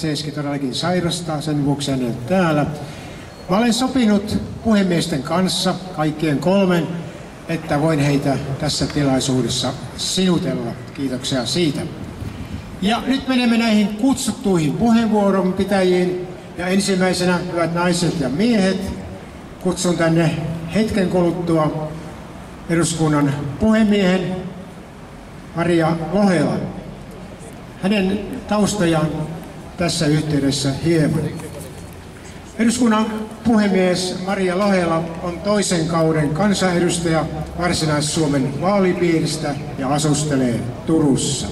Seeski todellakin sairastaa, sen vuoksi hän on täällä. Mä olen sopinut puhemiesten kanssa, kaikkien kolmen, että voin heitä tässä tilaisuudessa sinutella. Kiitoksia siitä. Ja nyt menemme näihin kutsuttuihin puheenvuoron pitäjiin. Ja ensimmäisenä, hyvät naiset ja miehet, kutsun tänne hetken kuluttua eduskunnan puhemiehen Maria Lohela. Hänen taustojaan tässä yhteydessä hieman. Eduskunnan puhemies Maria Lohela on toisen kauden kansanedustaja Varsinais-Suomen vaalipiiristä ja asustelee Turussa.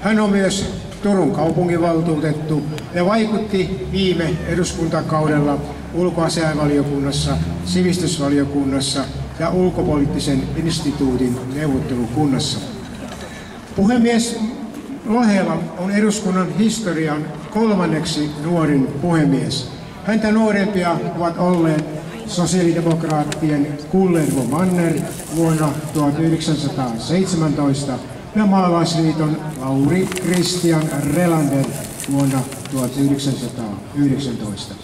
Hän on myös Turun kaupunginvaltuutettu ja vaikutti viime eduskuntakaudella ulkoasiainvaliokunnassa, sivistysvaliokunnassa ja ulkopoliittisen instituutin neuvottelukunnassa. Puhemies Lohela on eduskunnan historian kolmanneksi nuorin puhemies. Häntä nuorempia ovat olleet sosiaalidemokraattien Kullervo Manner vuonna 1917 ja maalaisliiton Lauri Christian Relander vuonna 1919.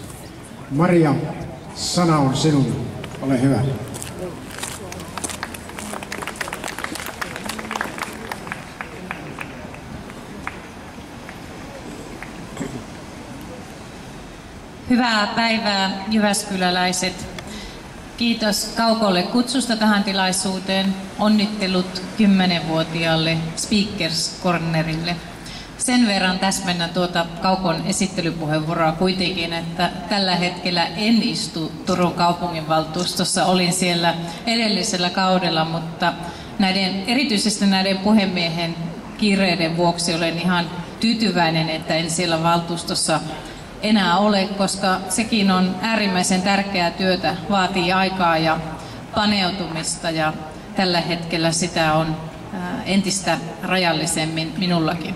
Maria, sana on sinun. Ole hyvä. Hyvää päivää Jyväskyläläiset. Kiitos Kaukolle kutsusta tähän tilaisuuteen. Onnittelut 10-vuotiaalle Speakers Cornerille. Sen verran täsmennän tuota Kaukon esittelypuheenvuoroa kuitenkin, että tällä hetkellä en istu Turun kaupunginvaltuustossa. Olin siellä edellisellä kaudella, mutta näiden, erityisesti näiden puhemiehen kiireiden vuoksi olen ihan tyytyväinen, että en siellä valtuustossa enää ole, koska sekin on äärimmäisen tärkeää työtä, vaatii aikaa ja paneutumista ja tällä hetkellä sitä on entistä rajallisemmin minullakin.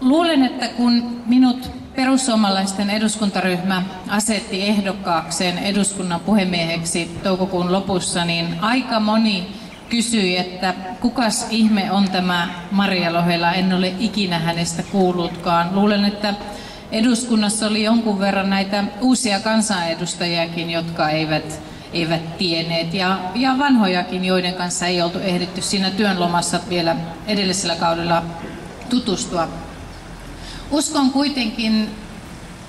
Luulen, että kun minut perussuomalaisten eduskuntaryhmä asetti ehdokkaakseen eduskunnan puhemieheksi toukokuun lopussa, niin aika moni kysyi, että kukas ihme on tämä Maria Lohela, en ole ikinä hänestä kuullutkaan. Luulen, että eduskunnassa oli jonkun verran näitä uusia kansanedustajiakin, jotka eivät, eivät tienneet, ja, ja vanhojakin, joiden kanssa ei oltu ehditty siinä työnlomassa vielä edellisellä kaudella tutustua. Uskon kuitenkin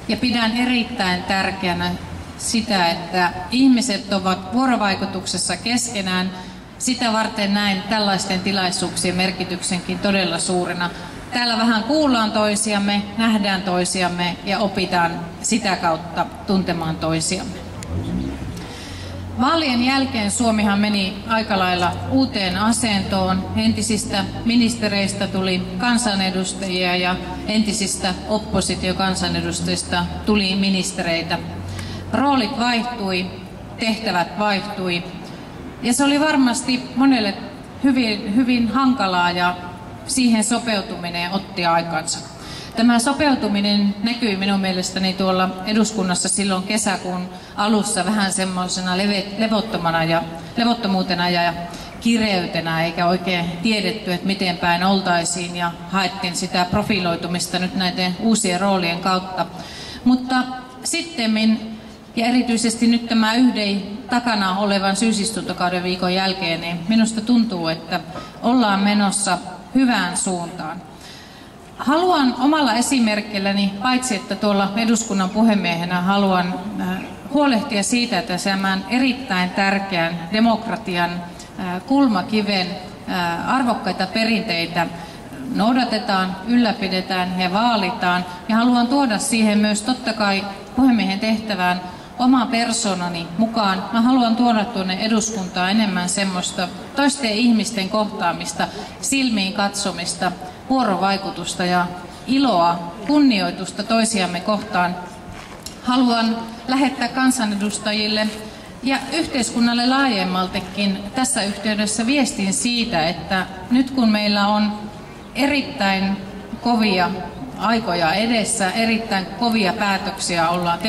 ja pidän erittäin tärkeänä sitä, että ihmiset ovat vuorovaikutuksessa keskenään. Sitä varten näin tällaisten tilaisuuksien merkityksenkin todella suurena. Täällä vähän kuullaan toisiamme, nähdään toisiamme ja opitaan sitä kautta tuntemaan toisiamme. Vaalien jälkeen Suomihan meni aika lailla uuteen asentoon. Entisistä ministereistä tuli kansanedustajia ja entisistä oppositiokansanedustajista tuli ministereitä. Roolit vaihtui, tehtävät vaihtui ja se oli varmasti monelle hyvin, hyvin hankalaa ja siihen sopeutuminen otti aikansa. Tämä sopeutuminen näkyi minun mielestäni tuolla eduskunnassa silloin kesäkuun alussa vähän semmoisena levottomana ja, levottomuutena ja kireytenä, eikä oikein tiedetty, että miten päin oltaisiin ja haettiin sitä profiloitumista nyt näiden uusien roolien kautta. Mutta sitten ja erityisesti nyt tämä yhden takana olevan syysistuntokauden viikon jälkeen, niin minusta tuntuu, että ollaan menossa hyvään suuntaan. Haluan omalla esimerkilläni, paitsi että tuolla eduskunnan puhemiehenä haluan äh, huolehtia siitä, että tämän erittäin tärkeän demokratian äh, kulmakiven äh, arvokkaita perinteitä noudatetaan, ylläpidetään ja vaalitaan. Ja haluan tuoda siihen myös totta kai puhemiehen tehtävään oma persoonani mukaan. Mä haluan tuoda tuonne eduskuntaa enemmän semmoista toisten ihmisten kohtaamista, silmiin katsomista, vuorovaikutusta ja iloa, kunnioitusta toisiamme kohtaan. Haluan lähettää kansanedustajille ja yhteiskunnalle laajemmaltikin tässä yhteydessä viestin siitä, että nyt kun meillä on erittäin kovia aikoja edessä, erittäin kovia päätöksiä ollaan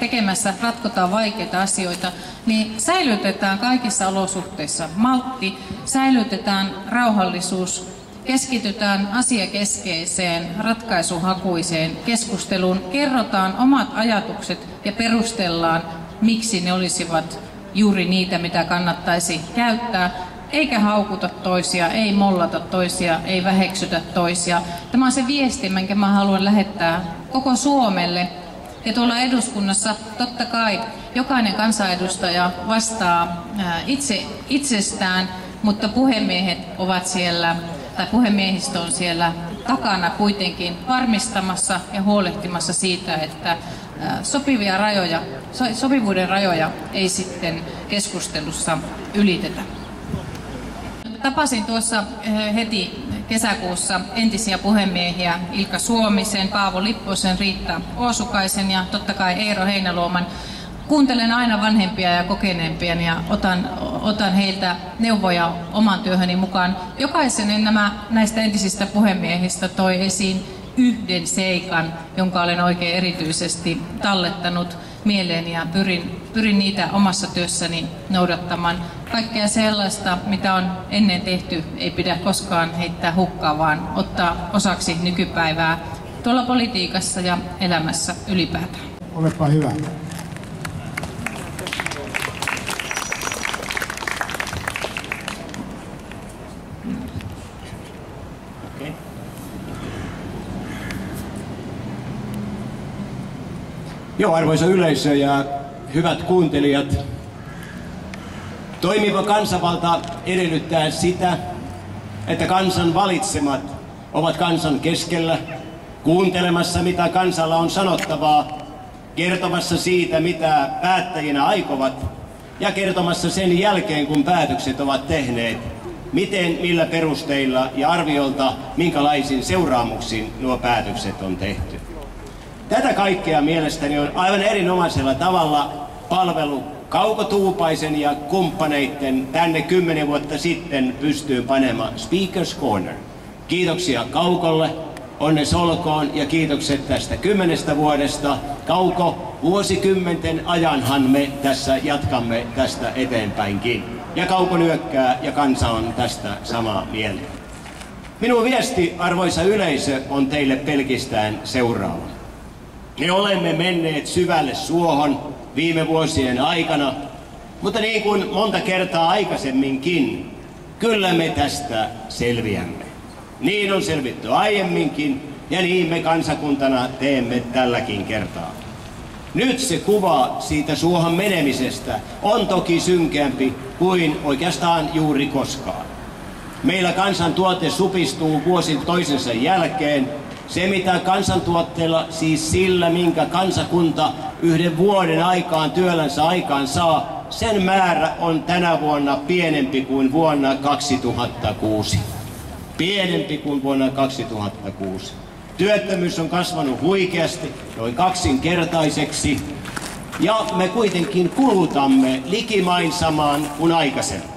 tekemässä, ratkotaan vaikeita asioita, niin säilytetään kaikissa olosuhteissa maltti, säilytetään rauhallisuus keskitytään asiakeskeiseen, ratkaisuhakuiseen keskusteluun, kerrotaan omat ajatukset ja perustellaan, miksi ne olisivat juuri niitä, mitä kannattaisi käyttää, eikä haukuta toisia, ei mollata toisia, ei väheksytä toisia. Tämä on se viesti, minkä mä haluan lähettää koko Suomelle. Ja tuolla eduskunnassa totta kai jokainen kansanedustaja vastaa itse itsestään, mutta puhemiehet ovat siellä, tai puhemiehistö on siellä takana kuitenkin varmistamassa ja huolehtimassa siitä, että sopivia rajoja, sopivuuden rajoja ei sitten keskustelussa ylitetä. Tapasin tuossa heti kesäkuussa entisiä puhemiehiä Ilkka Suomisen, Paavo Lipposen, Riitta Oosukaisen ja totta kai Eero Heinäluoman kuuntelen aina vanhempia ja kokeneempia ja otan, otan heiltä neuvoja oman työhöni mukaan. Jokaisen nämä näistä entisistä puhemiehistä toi esiin yhden seikan, jonka olen oikein erityisesti tallettanut mieleeni ja pyrin, pyrin niitä omassa työssäni noudattamaan. Kaikkea sellaista, mitä on ennen tehty, ei pidä koskaan heittää hukkaan, vaan ottaa osaksi nykypäivää tuolla politiikassa ja elämässä ylipäätään. Olepa hyvä. Joo, arvoisa yleisö ja hyvät kuuntelijat. Toimiva kansanvalta edellyttää sitä, että kansan valitsemat ovat kansan keskellä, kuuntelemassa mitä kansalla on sanottavaa, kertomassa siitä mitä päättäjinä aikovat ja kertomassa sen jälkeen kun päätökset ovat tehneet, miten, millä perusteilla ja arviolta minkälaisin seuraamuksin nuo päätökset on tehty. Tätä kaikkea mielestäni on aivan erinomaisella tavalla palvelu Kaukotuupaisen ja kumppaneiden tänne kymmenen vuotta sitten pystyyn panema Speakers Corner. Kiitoksia Kaukolle, onnes olkoon ja kiitokset tästä kymmenestä vuodesta. Kauko, vuosikymmenten ajanhan me tässä jatkamme tästä eteenpäinkin. Ja Kauko nyökkää ja kansa on tästä samaa mieltä. Minun viesti, arvoisa yleisö, on teille pelkistään seuraava. Me olemme menneet syvälle suohon viime vuosien aikana, mutta niin kuin monta kertaa aikaisemminkin, kyllä me tästä selviämme. Niin on selvitty aiemminkin ja niin me kansakuntana teemme tälläkin kertaa. Nyt se kuva siitä suohon menemisestä on toki synkeämpi kuin oikeastaan juuri koskaan. Meillä kansantuote supistuu vuosi toisensa jälkeen se mitä kansantuotteella, siis sillä minkä kansakunta yhden vuoden aikaan työllänsä aikaan saa, sen määrä on tänä vuonna pienempi kuin vuonna 2006. Pienempi kuin vuonna 2006. Työttömyys on kasvanut huikeasti, noin kaksinkertaiseksi, ja me kuitenkin kulutamme likimain samaan kuin aikaisemmin.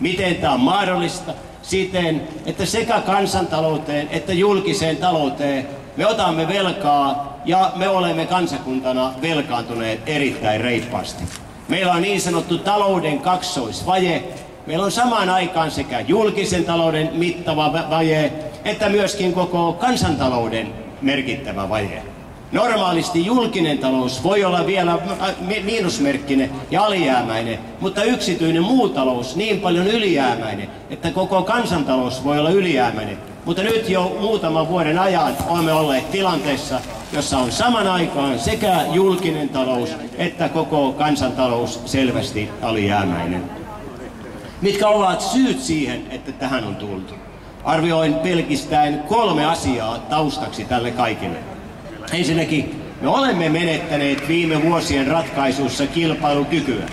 Miten tämä on mahdollista? Siten, että sekä kansantalouteen että julkiseen talouteen me otamme velkaa ja me olemme kansakuntana velkaantuneet erittäin reippaasti. Meillä on niin sanottu talouden kaksoisvaje. Meillä on samaan aikaan sekä julkisen talouden mittava vaje että myöskin koko kansantalouden merkittävä vaje. Normaalisti julkinen talous voi olla vielä miinusmerkkinen ja alijäämäinen, mutta yksityinen muu talous niin paljon ylijäämäinen, että koko kansantalous voi olla ylijäämäinen. Mutta nyt jo muutaman vuoden ajan olemme olleet tilanteessa, jossa on saman aikaan sekä julkinen talous että koko kansantalous selvästi alijäämäinen. Mitkä ovat syyt siihen, että tähän on tultu? Arvioin pelkistäen kolme asiaa taustaksi tälle kaikille. Ensinnäkin me olemme menettäneet viime vuosien ratkaisussa kilpailukykyä.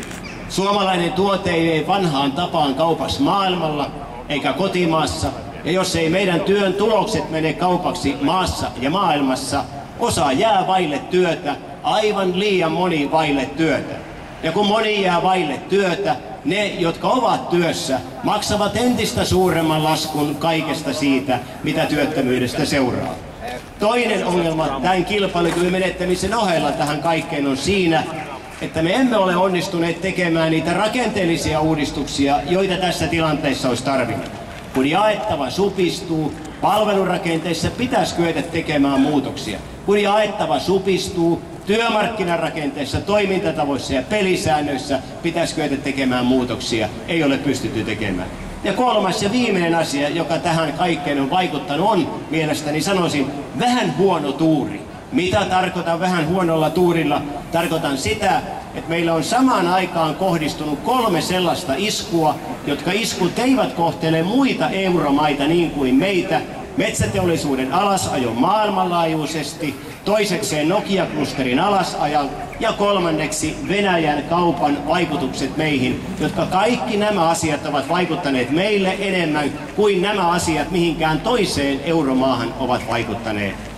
Suomalainen tuote ei vanhaan tapaan kaupassa maailmalla eikä kotimaassa, ja jos ei meidän työn tulokset mene kaupaksi maassa ja maailmassa, osa jää vaille työtä, aivan liian moni vaille työtä. Ja kun moni jää vaille työtä, ne, jotka ovat työssä, maksavat entistä suuremman laskun kaikesta siitä, mitä työttömyydestä seuraa. Toinen ongelma tämän kilpailukyvyn menettämisen ohella tähän kaikkeen on siinä, että me emme ole onnistuneet tekemään niitä rakenteellisia uudistuksia, joita tässä tilanteessa olisi tarvinnut. Kun jaettava supistuu, palvelurakenteissa pitäisi kyetä tekemään muutoksia. Kun jaettava supistuu, työmarkkinarakenteessa, toimintatavoissa ja pelisäännöissä pitäisi kyetä tekemään muutoksia. Ei ole pystytty tekemään. Ja kolmas ja viimeinen asia, joka tähän kaikkeen on vaikuttanut, on mielestäni sanoisin vähän huono tuuri. Mitä tarkoitan vähän huonolla tuurilla? Tarkoitan sitä, että meillä on samaan aikaan kohdistunut kolme sellaista iskua, jotka iskut eivät kohtele muita euromaita niin kuin meitä. Metsäteollisuuden alasajo maailmanlaajuisesti, toisekseen Nokia-klusterin alasajan ja kolmanneksi Venäjän kaupan vaikutukset meihin, jotka kaikki nämä asiat ovat vaikuttaneet meille enemmän kuin nämä asiat mihinkään toiseen euromaahan ovat vaikuttaneet.